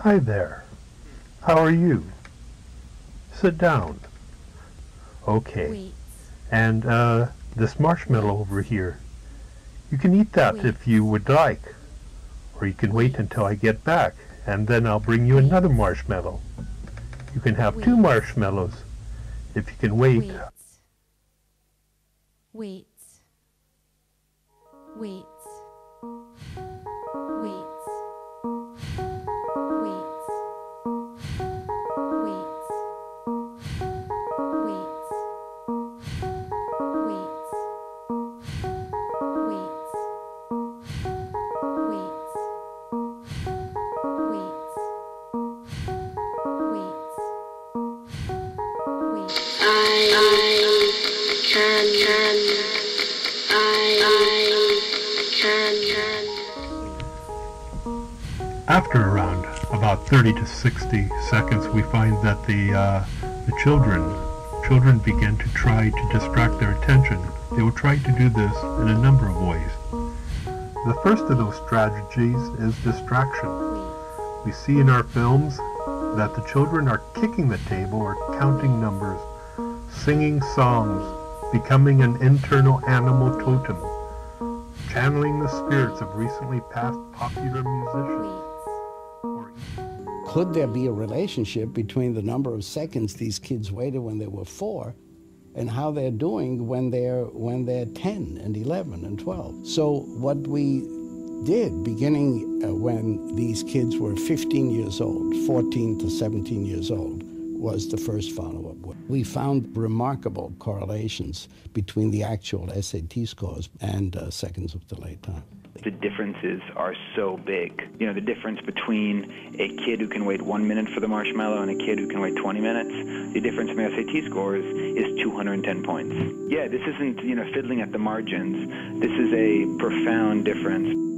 Hi there. How are you? Sit down. Okay. Wait. And, uh, this marshmallow over here. You can eat that Wait. if you would like. Or you can wait until I get back, and then I'll bring you another marshmallow. You can have two marshmallows. If you can wait. Wait. Wait. Wait. Wait. After around about 30 to 60 seconds, we find that the, uh, the children, children begin to try to distract their attention. They will try to do this in a number of ways. The first of those strategies is distraction. We see in our films that the children are kicking the table or counting numbers, singing songs, becoming an internal animal totem, channeling the spirits of recently passed popular musicians. Could there be a relationship between the number of seconds these kids waited when they were four and how they're doing when they're when they're 10 and 11 and 12? So what we did beginning uh, when these kids were 15 years old, 14 to 17 years old, was the first follow-up. We found remarkable correlations between the actual SAT scores and uh, seconds of delay time. the differences are so big. You know, the difference between a kid who can wait one minute for the marshmallow and a kid who can wait 20 minutes, the difference in the SAT scores is 210 points. Yeah, this isn't, you know, fiddling at the margins. This is a profound difference.